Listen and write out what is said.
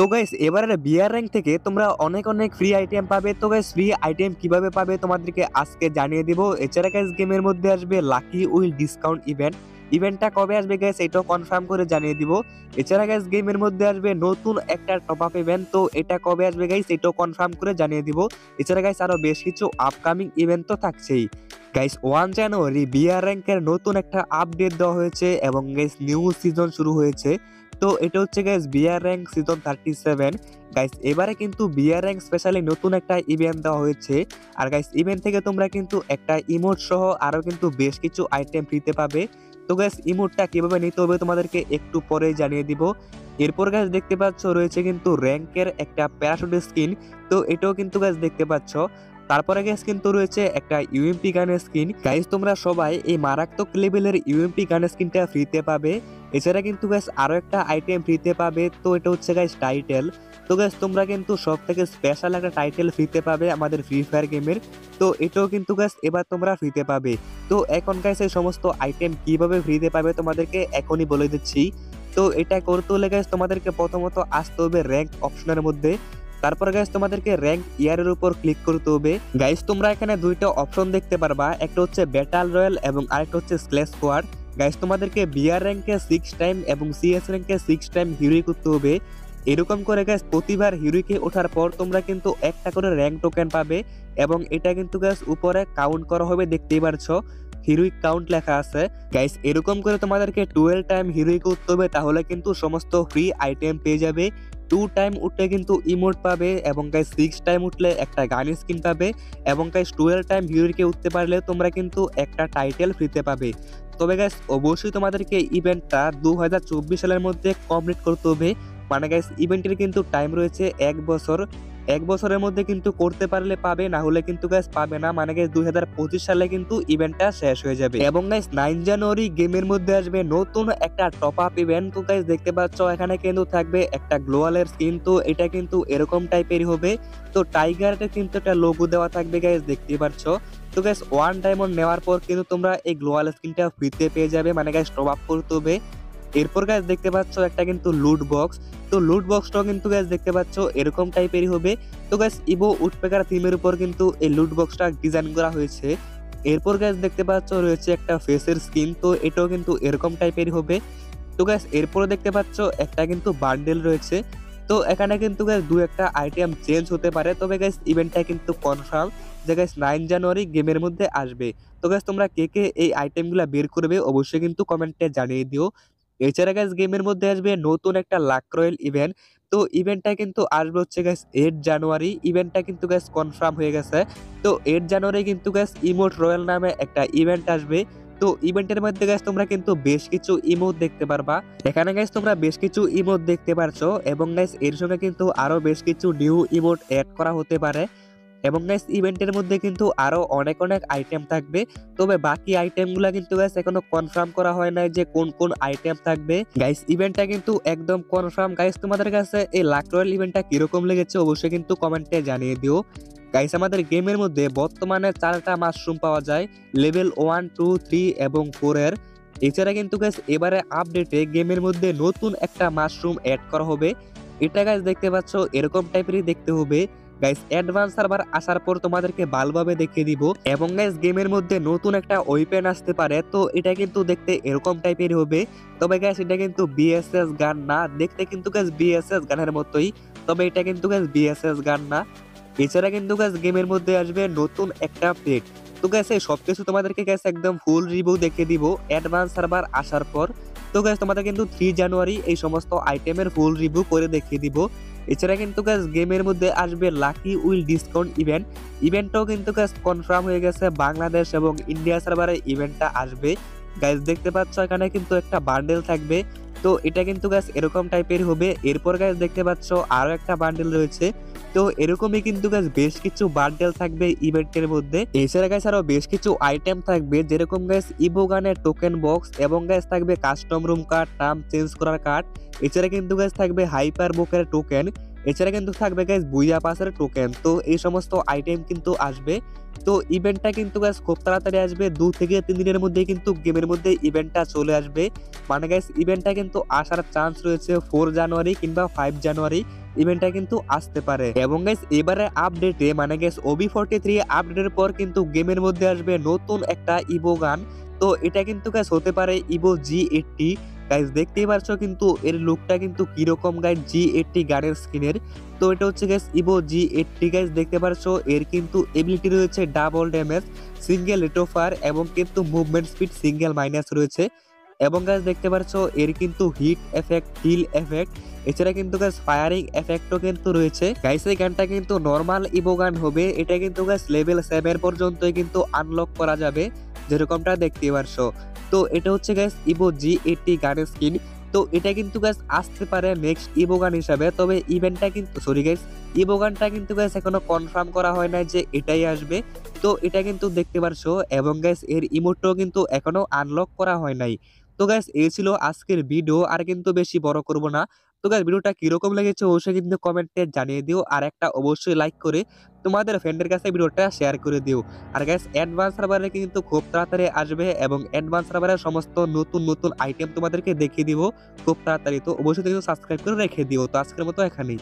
তো গাইস এবারের বিয়ার র্যাঙ্ক থেকে তোমরা অনেক অনেক ফ্রি আইটেম পাবে। তো গাইস ফ্রি আইটেম কীভাবে পাবে তোমাদেরকে আজকে জানিয়ে দিব। এছাড়া গাইস গেমের মধ্যে আসবে লাকি উইল ডিসকাউন্ট ইভেন্ট ইভেন্টটা কবে আসবে গাইস এটাও কনফার্ম করে জানিয়ে দিব। এছাড়া গাইস গেমের মধ্যে আসবে নতুন একটা টপ আপ ইভেন্ট তো এটা কবে আসবে গাইস এটাও কনফার্ম করে জানিয়ে দিব। এছাড়া গাইস আরও বেশ কিছু আপকামিং ইভেন্ট তো থাকছেই। গাইস ওয়ান জানুয়ারি বিয়ার র্যাঙ্কের নতুন একটা আপডেট দেওয়া হয়েছে এবং গাইস নিউ সিজন শুরু হয়েছে। তো এটা হচ্ছে guys BR rank season thirty seven guys এবারে কিন্তু বিয়ার র্যাঙ্ক স্পেশালি নতুন একটা ইভেন্ট দেওয়া হয়েছে। আর গাইস ইভেন্ট থেকে তোমরা কিন্তু একটা ইমোট সহ আরও কিন্তু বেশ কিছু আইটেম ফ্রিতে পাবে তো গাইস ইমোটটা কীভাবে নিতে হবে তোমাদেরকে একটু পরে জানিয়ে দিব। এরপর গাইস দেখতে পাচ্ছ রয়েছে কিন্তু র্যাঙ্কের একটা প্যারাশুট স্কিন তো এটাও কিন্তু গাইস দেখতে পাচ্ছ। তারপরে গ্যাস কিন্তু রয়েছে একটা ইউএমপি গানের স্কিন গাইস তোমরা সবাই এই মারাত্মক লেভেলের ইউএমপি গানের স্কিনটা ফ্রিতে পাবে। এছাড়া কিন্তু গ্যাস আরও একটা আইটেম ফ্রিতে পাবে, তো এটা হচ্ছে গাইস টাইটেল তো গ্যাস তোমরা কিন্তু সব থেকে স্পেশাল একটা টাইটেল ফ্রিতে পাবে আমাদের ফ্রি ফায়ার গেমের তো এটাও কিন্তু গ্যাস এবার তোমরা ফ্রিতে পাবে। তো এখন গাইস এই সমস্ত আইটেম কীভাবে ফ্রিতে পাবে তোমাদেরকে এখনই বলে দিচ্ছি। তো এটা করতে হলে গাইস তোমাদেরকে প্রথমত আসতে হবে র্যাঙ্ক অপশনের মধ্যে। তারপর গাইস তোমাদেরকে র্যাঙ্ক ইয়ারের উপর ক্লিক করতে হবে। গাইস তোমরা এখানে দুইটা অপশন দেখতে পারবা। একটা হচ্ছে ব্যাটাল রয়্যাল এবং আরেকটা হচ্ছে স্ল্যাশ স্কোয়াড গাইস তোমাদেরকে বিআর র্যাঙ্কে সিক্স টাইম এবং সিএস র্যাঙ্কে সিক্স টাইম হিরোই করতে হবে। এরকম করে গাইস প্রতিবার হিরোইকে ওঠার পর তোমরা কিন্তু একটা করে র্যাঙ্ক টোকেন পাবে এবং এটা কিন্তু গাইস উপরে কাউন্ট করা হবে, দেখতেই পারছ। হিরোইক কাউন্ট লেখা আছে। গাইস এরকম করে তোমাদেরকে টুয়েলভ টাইম হিরোইক করতে হবে, তাহলে কিন্তু সমস্ত ফ্রি আইটেম পেয়ে যাবে। টু টাইম উঠলে কিন্তু ইমোট পাবে এবং গাই সিক্স টাইম উঠলে একটা গান স্কিন পাবে এবং গাইস টুয়েলভ টাইম ভিউরকে উঠতে পারলে তোমরা কিন্তু একটা টাইটেল ফ্রিতে পাবে। তবে গাইস অবশ্যই তোমাদেরকে ইভেন্টটা দু হাজার চব্বিশ সালের মধ্যে কমপ্লিট করতে হবে। মানে গাইস ইভেন্টের কিন্তু টাইম রয়েছে এক বছর। এক বছরের মধ্যে কিন্তু করতে পারলে পাবে, না হলে কিন্তু গ্যাস পাবে না। মানে গাইস দুই সালে কিন্তু ইভেন্টটা শেষ হয়ে যাবে। এবং গাইস নাইন জানুয়ারি গেমের মধ্যে আসবে নতুন একটা টপ আপ ইভেন্ট তো গাইস দেখতে পাচ্ছ, এখানে কিন্তু থাকবে একটা গ্লোয়ালের স্কিন তো এটা কিন্তু এরকম টাইপেরই হবে। তো টাইগারের কিন্তু একটা লোগো দেওয়া থাকবে গাইস দেখতে পাচ্ছ। তো গাইস ওয়ান ডায়মন্ড নেওয়ার পর কিন্তু তোমরা এই গ্লোয়াল স্কিনটা ফ্রিতে পেয়ে যাবে। মানে গাইস টপ আপ করতে হবে। এরপর গাইস দেখতে পাচ্ছ একটা কিন্তু লুট বক্স তো লুট বক্সটাও কিন্তু গাইস দেখতে পাচ্ছ এরকম টাইপেরই হবে। তো গাইস ইভো উডপেকার থিমের উপর কিন্তু এই লুট বক্সটা ডিজাইন করা হয়েছে। এরপর গাইস দেখতে পাচ্ছ রয়েছে একটা ফেসের স্কিন তো এটাও কিন্তু এরকম টাইপেরই হবে। তো গাইস এরপরে দেখতে পাচ্ছ একটা কিন্তু বান্ডেল রয়েছে। তো এখানে কিন্তু গাইস দু একটা আইটেম চেঞ্জ হতে পারে। তবে গাইস ইভেন্টটা কিন্তু কনফার্ম যে গাইস নাইন জানুয়ারি গেমের মধ্যে আসবে। তো গাইস তোমরা কে কে এই আইটেমগুলো বের করবে অবশ্যই কিন্তু কমেন্টে জানিয়ে দিও। এছাড়া গাইস গেমের মধ্যে আসবে নতুন একটা লাক রয়েল ইভেন্ট তো ইভেন্টটা কিন্তু আসবে হচ্ছে গাইস এইট জানুয়ারি ইভেন্টটা কিন্তু গাইস কনফার্ম হয়ে গেছে। তো এইট জানুয়ারি কিন্তু গাইস ইমোট রয়্যাল নামে একটা ইভেন্ট আসবে। তো ইভেন্টের মধ্যে গাইস তোমরা কিন্তু বেশ কিছু ইমোট দেখতে পারবা। এখানে গাইস তোমরা বেশ কিছু ইমোট দেখতে পারছ এবং গাইস এর সঙ্গে কিন্তু আরও বেশ কিছু নিউ ইমোট অ্যাড করা হতে পারে। এবং গাইস ইভেন্টের মধ্যে কিন্তু আরও অনেক অনেক আইটেম থাকবে। তবে বাকি আইটেমগুলো কিন্তু গ্যাস এখনও কনফার্ম করা হয় নাই যে কোন কোন আইটেম থাকবে। গাইস ইভেন্টটা কিন্তু একদম কনফার্ম গাইস তোমাদের কাছে এই লাক রয়্যাল ইভেন্টটা কীরকম লেগেছে অবশ্যই কিন্তু কমেন্টে জানিয়ে দিও। গাইস আমাদের গেমের মধ্যে বর্তমানে চারটা মাশরুম পাওয়া যায় লেভেল ওয়ান টু থ্রি এবং ফোর এর। এছাড়া কিন্তু গ্যাস এবারে আপডেটে গেমের মধ্যে নতুন একটা মাশরুম অ্যাড করা হবে। এটা গাইস দেখতে পাচ্ছ, এরকম টাইপেরই দেখতে হবে। গাইস অ্যাডভান্স সার্ভার আসার পর তোমাদেরকে ভালোভাবে দেখিয়ে দিব। এবং গাইস গেমের মধ্যে নতুন একটা ওয়েপেন আসতে পারে, তো এটা কিন্তু দেখতে এরকম টাইপের হবে। তবে গাইস এটা কিন্তু বিএসএস গান না। দেখতে কিন্তু গাইস বিএসএস গানের মতোই। তবে এটা কিন্তু গাইস বিএসএস গান না। এছাড়া কিন্তু গাইস গেমের মধ্যে আসবে নতুন একটা পেট তো গাইস এই সবকিছু তোমাদেরকে গাইস একদম ফুল রিভিউ দেখিয়ে দিব। অ্যাডভান্স সার্ভার আসার পর। তো গাইস তোমাদের কিন্তু থ্রি জানুয়ারি এই সমস্ত আইটেমের ফুল রিভিউ করে দেখিয়ে দিব। এছাড়া কিন্তু গ্যাস গেমের মধ্যে আসবে লাকি উইল ডিসকাউন্ট ইভেন্ট ইভেন্টটাও কিন্তু গ্যাস কনফার্ম হয়ে গেছে বাংলাদেশ এবং ইন্ডিয়া সার্ভারে ইভেন্টটা আসবে। গাইজ দেখতে পাচ্ছ, এখানে কিন্তু একটা বান্ডেল থাকবে। তো এটা কিন্তু গ্যাস এরকম টাইপের হবে। এরপর গাছ দেখতে পাচ্ছ, আরও একটা বান্ডেল রয়েছে। তো এরকমই কিন্তু গাছ বেশ কিছু বান্ডেল থাকবে ইভেন্টের মধ্যে। এছাড়া গাছ আরও বেশ কিছু আইটেম থাকবে, যেরকম গাছ ইভো গানের টোকেন বক্স এবং গাছ থাকবে custom room card term change করার কার্ড এছাড়া কিন্তু গাছ থাকবে হাইপার বুকের টোকেন এছাড়া কিন্তু থাকবে গাইজ বুইয়া পাসের টোকেন তো এই সমস্ত আইটেম কিন্তু আসবে। তো ইভেন্টটা কিন্তু গাইজ খুব তাড়াতাড়ি আসবে, দু থেকে তিন দিনের মধ্যে কিন্তু গেমের মধ্যে ইভেন্টটা চলে আসবে। মানে গাইজ ইভেন্টটা কিন্তু আসার চান্স রয়েছে ফোর জানুয়ারি কিংবা ফাইভ জানুয়ারি ইভেন্টটা কিন্তু আসতে পারে। এবং গাইস এবারে আপডেটে মানে গাইস ওবি ফোরটি থ্রি আপডেটের পর কিন্তু গেমের মধ্যে আসবে নতুন একটা ইভো গান। তো এটা কিন্তু গাইস হতে পারে ইভো জি এইটটি গাইস দেখতেই পারছ কিন্তু এর লুকটা কিন্তু কীরকম গাইস জি এইটটি গানের স্কিনের তো এটা হচ্ছে guys Evo G eighty guys দেখতে পারছ, এর কিন্তু এবিলিটি রয়েছে ডাবল ড্যামেজ সিঙ্গেল রেটোফার এবং কিন্তু মুভমেন্ট স্পিড সিঙ্গেল মাইনাস রয়েছে। এবং গাছ দেখতে পারছ, এর কিন্তু হিট এফেক্ট হিল এফেক্ট এছাড়া কিন্তু গাছ ফায়ারিং এফেক্টও কিন্তু রয়েছে। গাইস এই গানটা কিন্তু নর্মাল ইভো গান হবে। এটা কিন্তু গাছ লেভেল সেভেন পর্যন্ত কিন্তু আনলক করা যাবে, যেরকমটা দেখতে পারছ। তো এটা হচ্ছে গাইস ইভো জি এইটটি গানের স্কিন তো এটা কিন্তু গাছ আসতে পারে নেক্সট ইভো গান হিসাবে, তবে ইভেন্টটা কিন্তু সরি গাইস ইভো গানটা কিন্তু গাইস এখনও কনফার্ম করা হয় না যে এটাই আসবে। তো এটা কিন্তু দেখতে পারছ, এবং গাইস এর ইমোটটাও কিন্তু এখনও আনলক করা হয় নাই। তো গ্যাস এই ছিল আজকের ভিডিও আর কিন্তু বেশি বড় করব না। তো গাইস ভিডিওটা কীরকম লেগেছে অবশ্যই কিন্তু কমেন্টে জানিয়ে দিও, আর একটা অবশ্যই লাইক করে তোমাদের ফ্রেন্ডের কাছে ভিডিওটা শেয়ার করে দিও। আর গ্যাস অ্যাডভান্স সার্ভারে কিন্তু খুব তাড়াতাড়ি আসবে এবং অ্যাডভান্স সার্ভারের সমস্ত নতুন নতুন আইটেম তোমাদেরকে দেখিয়ে দিব। খুব তাড়াতাড়ি, তো অবশ্যই কিন্তু সাবস্ক্রাইব করে রেখে দিও। তো আজকের মতো এখানেই।